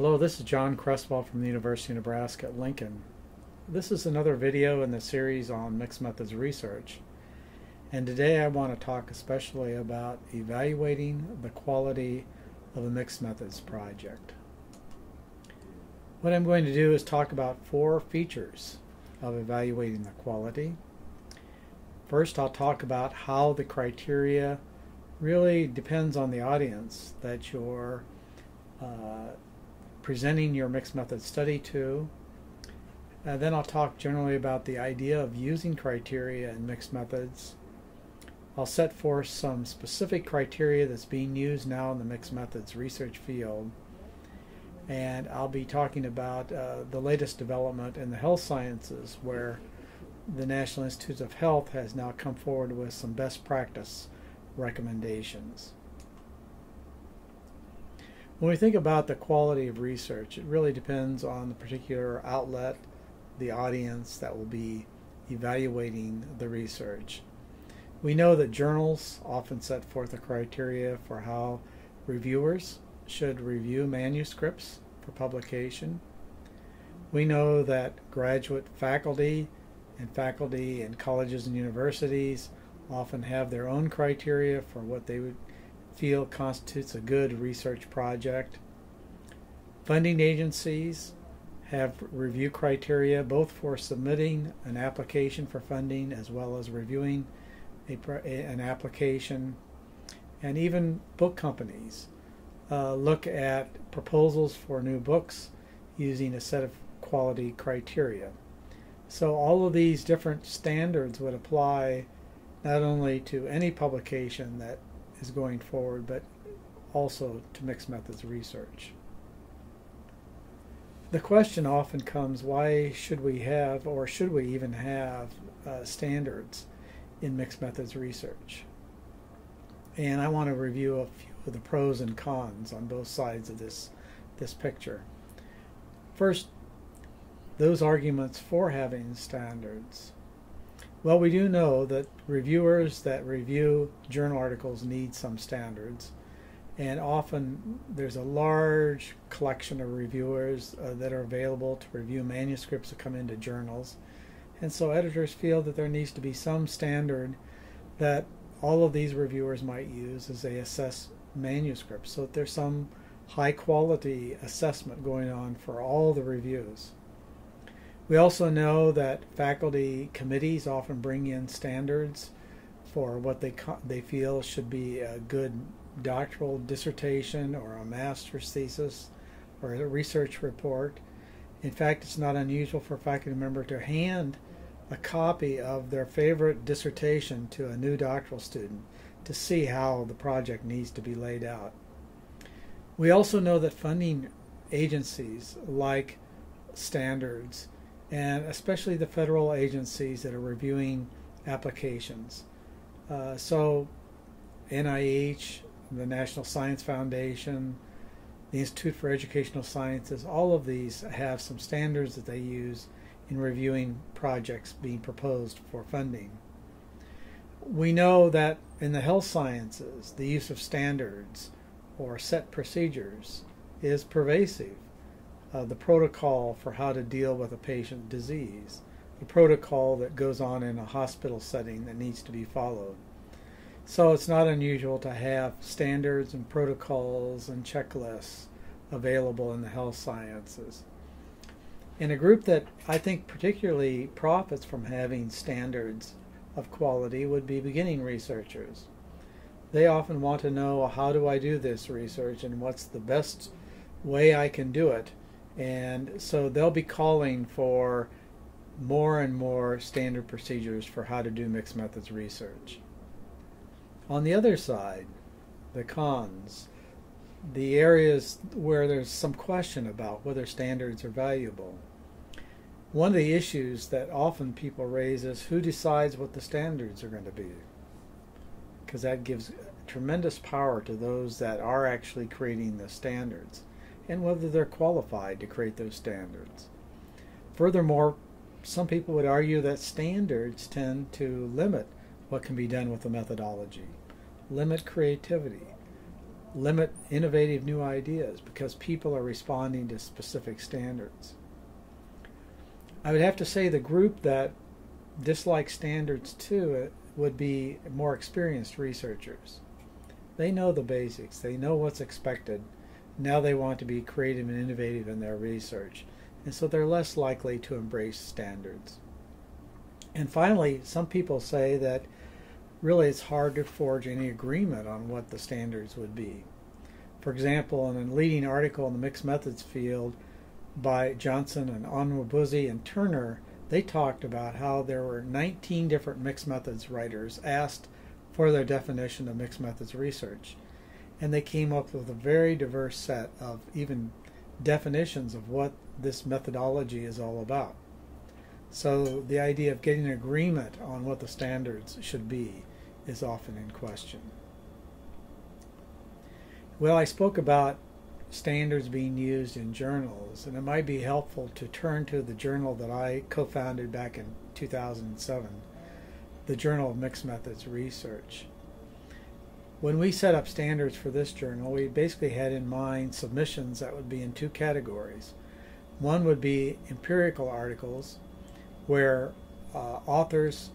Hello, this is John Creswell from the University of Nebraska at Lincoln. This is another video in the series on mixed methods research. And today I want to talk especially about evaluating the quality of a mixed methods project. What I'm going to do is talk about four features of evaluating the quality. First, I'll talk about how the criteria really depends on the audience that you're uh, presenting your mixed method study to. Uh, then I'll talk generally about the idea of using criteria in mixed methods. I'll set forth some specific criteria that's being used now in the mixed methods research field. And I'll be talking about uh, the latest development in the health sciences where the National Institutes of Health has now come forward with some best practice recommendations. When we think about the quality of research, it really depends on the particular outlet, the audience that will be evaluating the research. We know that journals often set forth a criteria for how reviewers should review manuscripts for publication. We know that graduate faculty and faculty in colleges and universities often have their own criteria for what they would feel constitutes a good research project. Funding agencies have review criteria both for submitting an application for funding as well as reviewing a, an application. And even book companies uh, look at proposals for new books using a set of quality criteria. So all of these different standards would apply not only to any publication that is going forward, but also to mixed methods research. The question often comes why should we have, or should we even have, uh, standards in mixed methods research? And I want to review a few of the pros and cons on both sides of this, this picture. First, those arguments for having standards well, we do know that reviewers that review journal articles need some standards, and often there's a large collection of reviewers uh, that are available to review manuscripts that come into journals. And so editors feel that there needs to be some standard that all of these reviewers might use as they assess manuscripts, so that there's some high quality assessment going on for all the reviews. We also know that faculty committees often bring in standards for what they they feel should be a good doctoral dissertation or a master's thesis or a research report. In fact, it's not unusual for a faculty member to hand a copy of their favorite dissertation to a new doctoral student to see how the project needs to be laid out. We also know that funding agencies like standards and especially the federal agencies that are reviewing applications. Uh, so, NIH, the National Science Foundation, the Institute for Educational Sciences, all of these have some standards that they use in reviewing projects being proposed for funding. We know that in the health sciences, the use of standards or set procedures is pervasive uh, the protocol for how to deal with a patient disease, the protocol that goes on in a hospital setting that needs to be followed. So it's not unusual to have standards and protocols and checklists available in the health sciences. In a group that I think particularly profits from having standards of quality would be beginning researchers. They often want to know how do I do this research and what's the best way I can do it and so they'll be calling for more and more standard procedures for how to do mixed methods research. On the other side, the cons, the areas where there's some question about whether standards are valuable. One of the issues that often people raise is who decides what the standards are going to be? Because that gives tremendous power to those that are actually creating the standards and whether they're qualified to create those standards. Furthermore, some people would argue that standards tend to limit what can be done with the methodology, limit creativity. limit innovative new ideas because people are responding to specific standards. I would have to say the group that dislikes standards too uh, would be more experienced researchers. They know the basics, they know what's expected. Now they want to be creative and innovative in their research, and so they're less likely to embrace standards. And finally, some people say that really it's hard to forge any agreement on what the standards would be. For example, in a leading article in the mixed methods field by Johnson and Onwuegbuzie and Turner, they talked about how there were 19 different mixed methods writers asked for their definition of mixed methods research. And they came up with a very diverse set of even definitions of what this methodology is all about. So the idea of getting agreement on what the standards should be is often in question. Well, I spoke about standards being used in journals, and it might be helpful to turn to the journal that I co founded back in 2007, the Journal of Mixed Methods Research. When we set up standards for this journal, we basically had in mind submissions that would be in two categories. One would be empirical articles, where uh, authors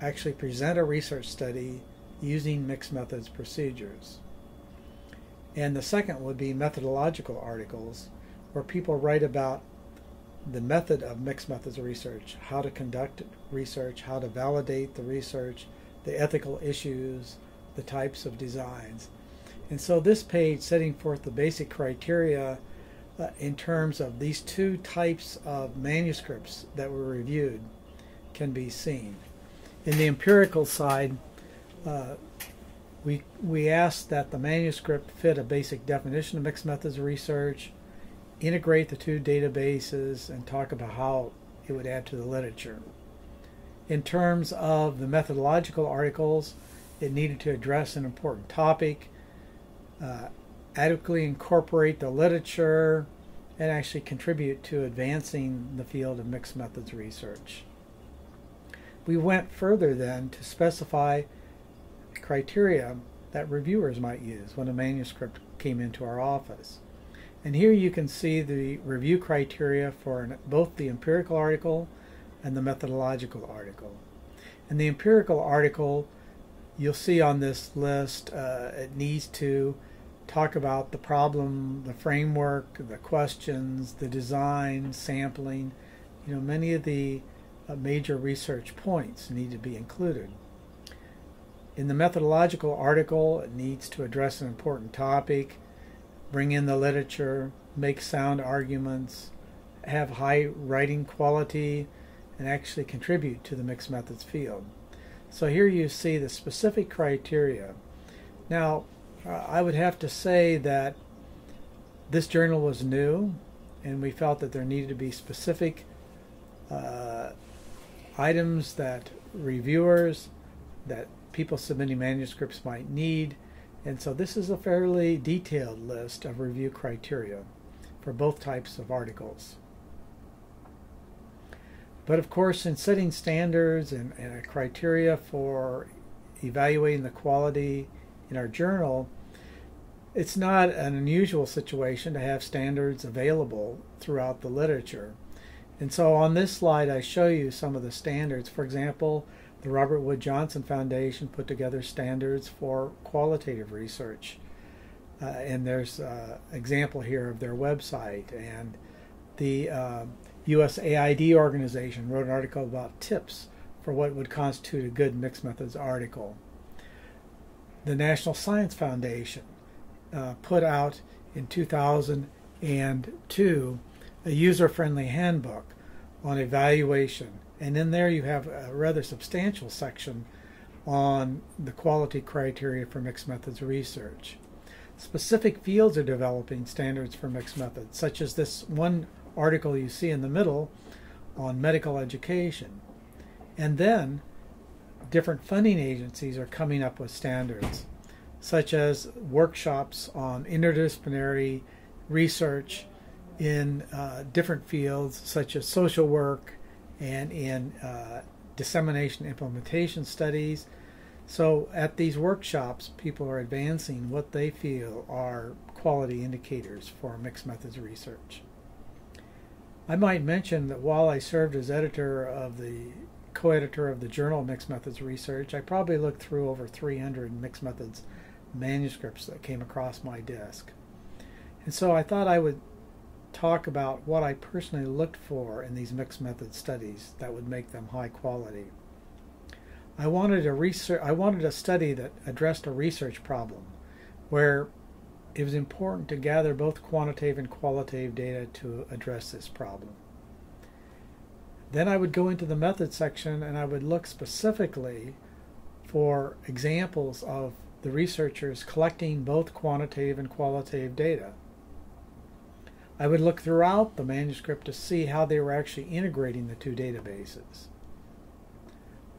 actually present a research study using mixed methods procedures. And the second would be methodological articles, where people write about the method of mixed methods research, how to conduct research, how to validate the research, the ethical issues, the types of designs. And so this page setting forth the basic criteria uh, in terms of these two types of manuscripts that were reviewed can be seen. In the empirical side, uh, we, we asked that the manuscript fit a basic definition of mixed methods research, integrate the two databases, and talk about how it would add to the literature. In terms of the methodological articles, it needed to address an important topic, uh, adequately incorporate the literature, and actually contribute to advancing the field of mixed methods research. We went further then to specify criteria that reviewers might use when a manuscript came into our office. And here you can see the review criteria for both the empirical article and the methodological article. And the empirical article, you'll see on this list, uh, it needs to talk about the problem, the framework, the questions, the design, sampling. You know, many of the uh, major research points need to be included. In the methodological article, it needs to address an important topic, bring in the literature, make sound arguments, have high writing quality, and actually contribute to the mixed methods field. So here you see the specific criteria. Now, uh, I would have to say that this journal was new, and we felt that there needed to be specific uh, items that reviewers, that people submitting manuscripts might need. And so this is a fairly detailed list of review criteria for both types of articles. But of course, in setting standards and, and criteria for evaluating the quality in our journal, it's not an unusual situation to have standards available throughout the literature. And so on this slide, I show you some of the standards. For example, the Robert Wood Johnson Foundation put together standards for qualitative research. Uh, and there's an uh, example here of their website. And the uh, USAID organization wrote an article about tips for what would constitute a good mixed methods article. The National Science Foundation uh, put out in 2002 a user friendly handbook on evaluation and in there you have a rather substantial section on the quality criteria for mixed methods research. Specific fields are developing standards for mixed methods, such as this one article you see in the middle on medical education. And then different funding agencies are coming up with standards, such as workshops on interdisciplinary research in uh, different fields, such as social work, and in uh, dissemination implementation studies, So at these workshops, people are advancing what they feel are quality indicators for mixed methods research. I might mention that while I served as editor of the co-editor of the journal Mixed Methods Research, I probably looked through over 300 mixed methods manuscripts that came across my desk. And so I thought I would talk about what I personally looked for in these mixed method studies that would make them high quality. I wanted a research I wanted a study that addressed a research problem where it was important to gather both quantitative and qualitative data to address this problem. Then I would go into the method section and I would look specifically for examples of the researchers collecting both quantitative and qualitative data. I would look throughout the manuscript to see how they were actually integrating the two databases.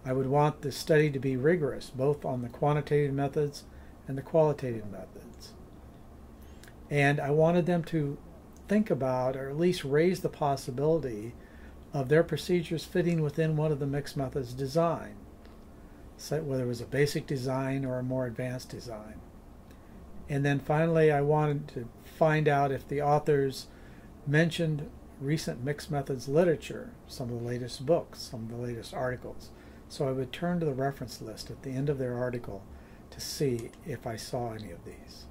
I would want the study to be rigorous, both on the quantitative methods and the qualitative methods. And I wanted them to think about, or at least raise the possibility, of their procedures fitting within one of the mixed methods design, so whether it was a basic design or a more advanced design. And then finally, I wanted to find out if the authors mentioned recent mixed methods literature, some of the latest books, some of the latest articles. So I would turn to the reference list at the end of their article to see if I saw any of these.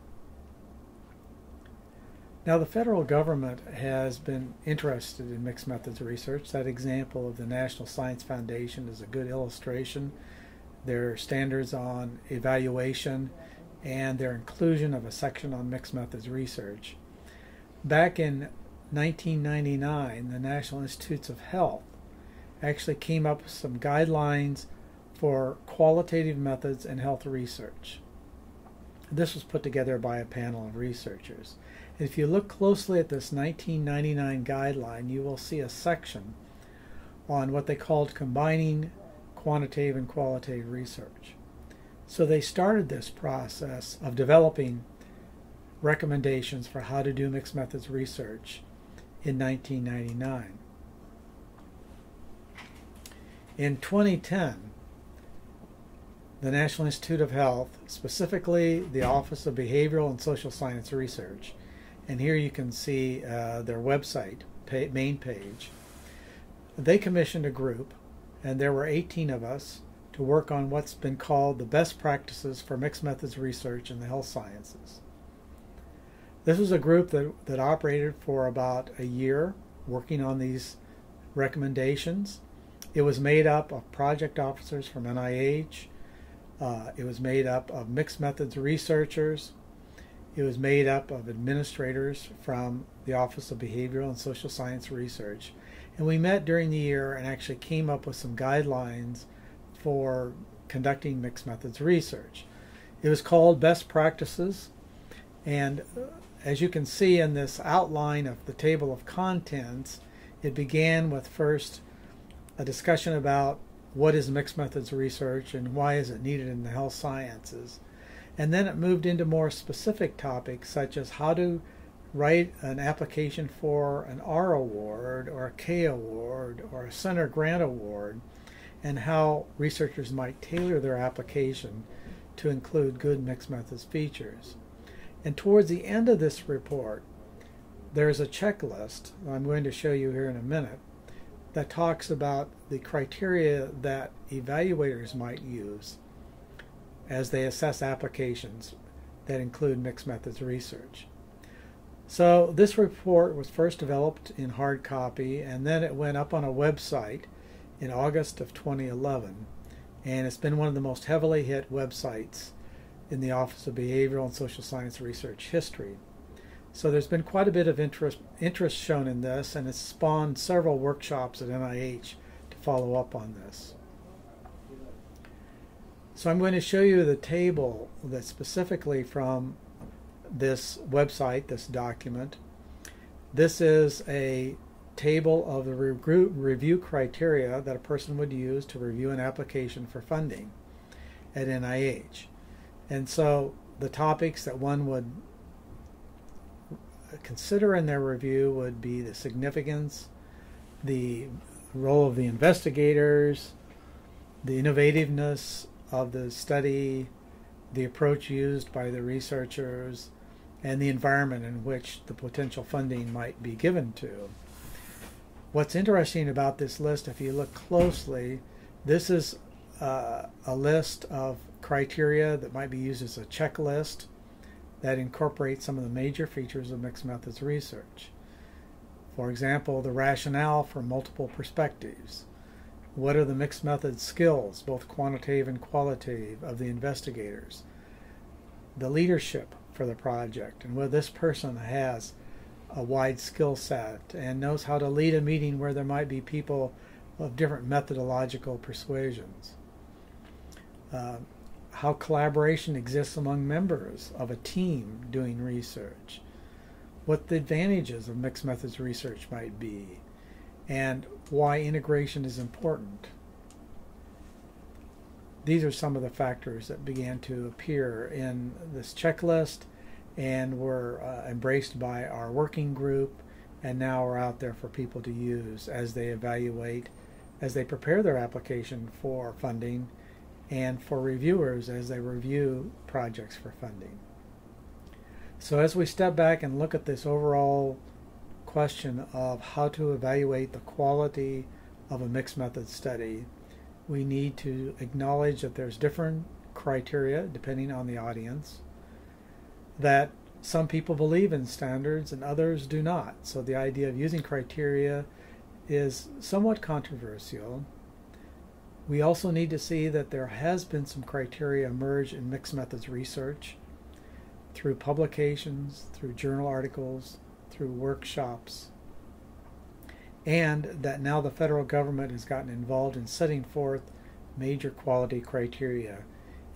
Now, the federal government has been interested in mixed methods research. That example of the National Science Foundation is a good illustration. Their standards on evaluation and their inclusion of a section on mixed methods research. Back in 1999, the National Institutes of Health actually came up with some guidelines for qualitative methods in health research. This was put together by a panel of researchers. If you look closely at this 1999 guideline, you will see a section on what they called combining quantitative and qualitative research. So they started this process of developing recommendations for how to do mixed methods research in 1999. In 2010, the National Institute of Health, specifically the Office of Behavioral and Social Science Research, and here you can see uh, their website pay, main page. They commissioned a group, and there were 18 of us to work on what's been called the best practices for mixed methods research in the health sciences. This was a group that, that operated for about a year working on these recommendations. It was made up of project officers from NIH. Uh, it was made up of mixed methods researchers, it was made up of administrators from the Office of Behavioral and Social Science Research. And we met during the year and actually came up with some guidelines for conducting mixed methods research. It was called Best Practices. And uh, as you can see in this outline of the table of contents, it began with first a discussion about what is mixed methods research and why is it needed in the health sciences. And then it moved into more specific topics such as how to write an application for an R award or a K award or a Center Grant award and how researchers might tailor their application to include good mixed methods features. And towards the end of this report, there's a checklist I'm going to show you here in a minute that talks about the criteria that evaluators might use as they assess applications that include mixed methods research. So this report was first developed in hard copy and then it went up on a website in August of 2011 and it's been one of the most heavily hit websites in the Office of Behavioral and Social Science Research history. So there's been quite a bit of interest interest shown in this and it's spawned several workshops at NIH to follow up on this. So I'm going to show you the table that's specifically from this website, this document. This is a table of the review criteria that a person would use to review an application for funding at NIH. And so the topics that one would consider in their review would be the significance, the role of the investigators, the innovativeness of the study, the approach used by the researchers, and the environment in which the potential funding might be given to. What's interesting about this list, if you look closely, this is uh, a list of criteria that might be used as a checklist that incorporates some of the major features of mixed methods research. For example, the rationale for multiple perspectives. What are the mixed methods skills, both quantitative and qualitative, of the investigators? The leadership for the project, and whether this person has a wide skill set and knows how to lead a meeting where there might be people of different methodological persuasions. Uh, how collaboration exists among members of a team doing research, what the advantages of mixed methods research might be, and why integration is important. These are some of the factors that began to appear in this checklist and were uh, embraced by our working group and now are out there for people to use as they evaluate, as they prepare their application for funding, and for reviewers as they review projects for funding. So as we step back and look at this overall question of how to evaluate the quality of a mixed method study, we need to acknowledge that there's different criteria depending on the audience that some people believe in standards and others do not. So the idea of using criteria is somewhat controversial. We also need to see that there has been some criteria emerge in mixed methods research through publications, through journal articles, through workshops, and that now the federal government has gotten involved in setting forth major quality criteria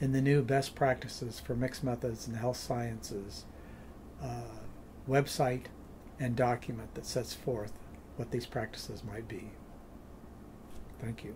in the new best practices for mixed methods in health sciences uh, website and document that sets forth what these practices might be. Thank you.